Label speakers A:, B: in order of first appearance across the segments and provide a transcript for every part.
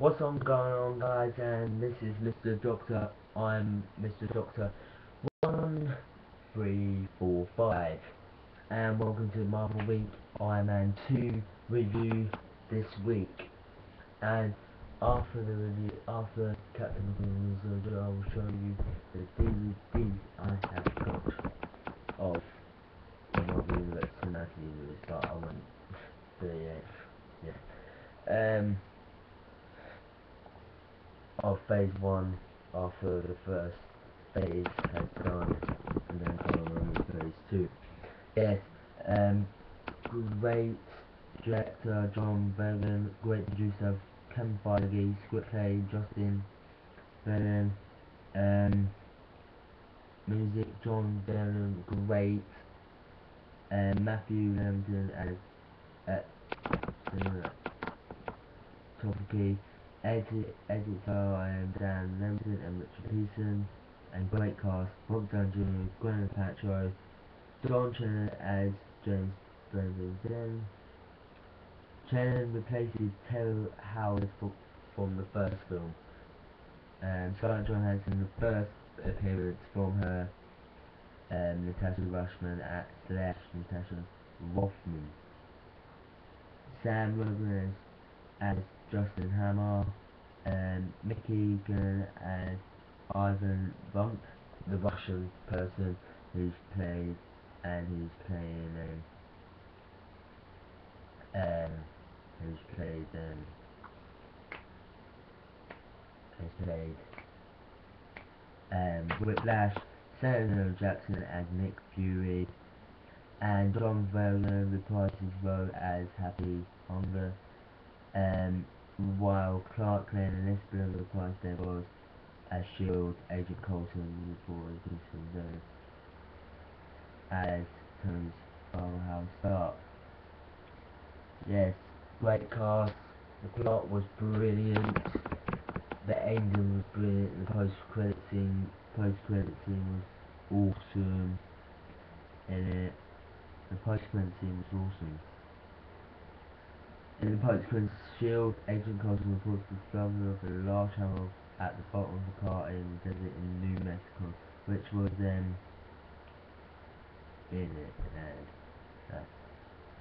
A: What's on going on guys and this is Mr. Doctor, I'm Mr. Doctor 1345 and welcome to Marvel Week Iron Man 2 review this week and after the review, after Captain Marvel I will show you the DVD I have got of the Marvel Universe Cinematic but I won't do it yeah. Um of phase one after the first phase has gone and then following phase two. Yes, um, great director John Berglund, great producer Kevin Feige, script Justin Vernon, um, music John Berglund, great, and um, Matthew Lambton as uh, Topic Edit, editor I am Dan Lempton and Richard Pearson, and great cast, Bogdan Jr., Gwyneth Paltrow, Don Chen as James Brendan. Chen replaces Terry Howard from the first film. And Scarlett Johansson, the first appearance from her, um, Natasha Rushman at slash Natasha Rothman. Sam Rodriguez as Justin Hammer, and Mickey Gunn as Ivan Vunk, the Russian person who's played and who's playing um, um who's played um who's played um Whiplash, Samuel Jackson as Nick Fury, and John Berglund reprises his role as Happy Hogan. Um, while Clark Kent and Isabella replies their roles as S.H.I.E.L.D. Agent Coulson before introducing them as Tony's Firehouse Stark. Yes, great cast, the plot was brilliant, the ending was brilliant, the post-credit scene, post-credit scene was awesome, and it, the post-credit scene was awesome. In the post-credit shield, Agent Coulson reports the discovery of a large hammer at the bottom of the car in the desert in New Mexico, which was then in it, and uh,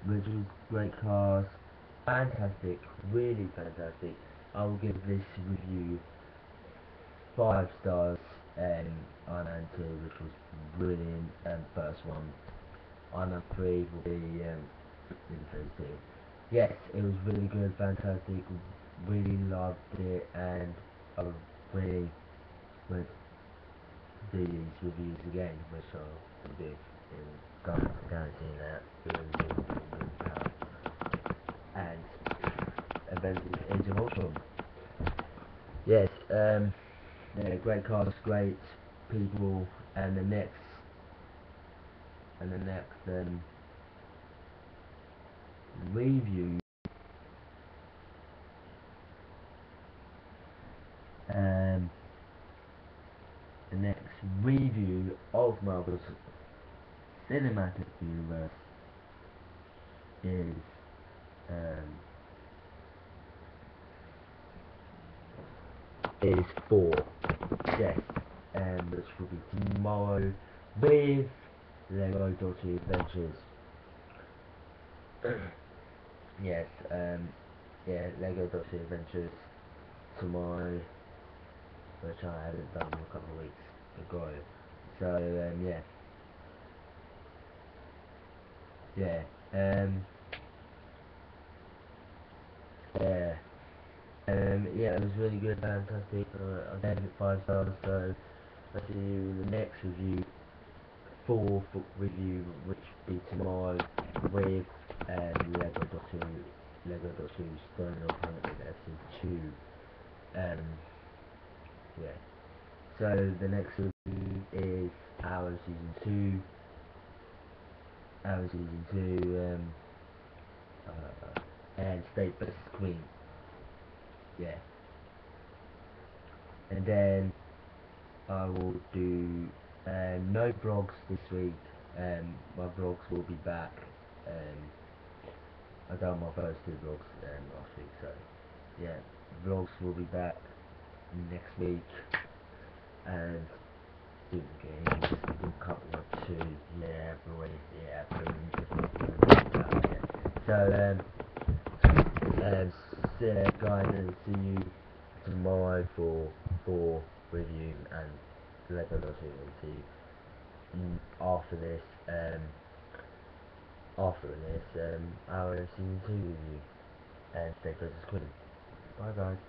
A: which was great cars, fantastic, really fantastic. I will give this review five stars. Um, Man 2, which was brilliant, and first one. Iron Man 3 will be um, in phase 2 yes, it was really good, fantastic, really loved it, and I really do these reviews again, which I'll do in guaranteeing that and Avengers Age of Ultron. Yes, um, yeah, great cast, great people, and the next, and the next, um, review um, the next review of Marvel's Cinematic Universe is um, is for yes, um, this will be tomorrow with Lego Dotty Adventures. yes, um, yeah, Lego Dotty Adventures tomorrow, which I haven't done a couple of weeks ago. So, um, yeah. Yeah, um, yeah, um, yeah, it was really good, fantastic, uh, I gave it 5 stars, so I'll see you in the next review, fourth review, which will be tomorrow, with and Lego Doctor Lego Doctor Stone of Planet Episode 2. Um yeah. So the next review is our season 2. Our season 2 um uh, and State vs Queen. Yeah. And then I will do uh, no vlogs this week. Um, my vlogs will be back. Um, I done my first two vlogs um, last week, so yeah, vlogs will be back next week. And doing games in couple of two. Yeah boy. Yeah so um um so guys and see you tomorrow for for review and Logic and see mm, after this um after this um our season two review and stay close to Bye bye.